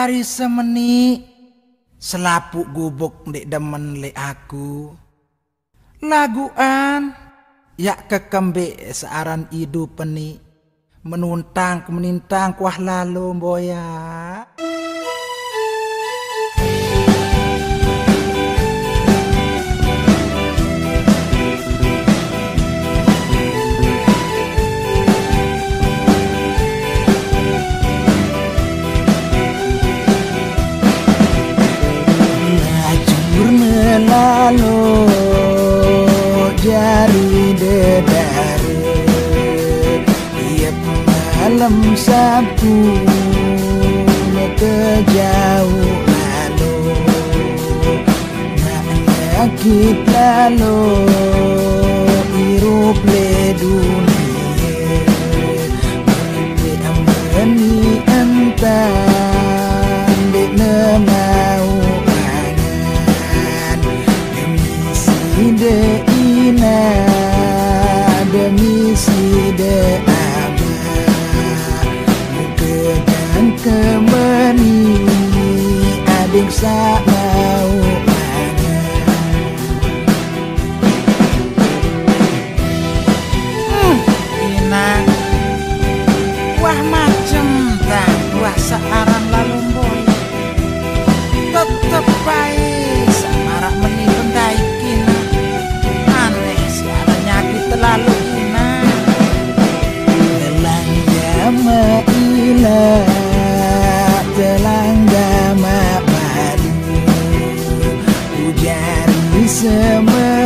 Jari semeni. Selapuk gubuk dek demen le aku. Laguan ya kekembe searan hidup peni. Menuntang menintang kuah lalu boya malam Sabtu ke jauh lalu Nak nyakit lalu Irup le Sa mau angan Ina Wah macem tak Wah searan lalu boy Tetep baik Samarak meni pendaikin Aneh siaran nyakit terlalu ina Telangga maila Telangga semana.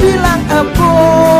Bilang ebo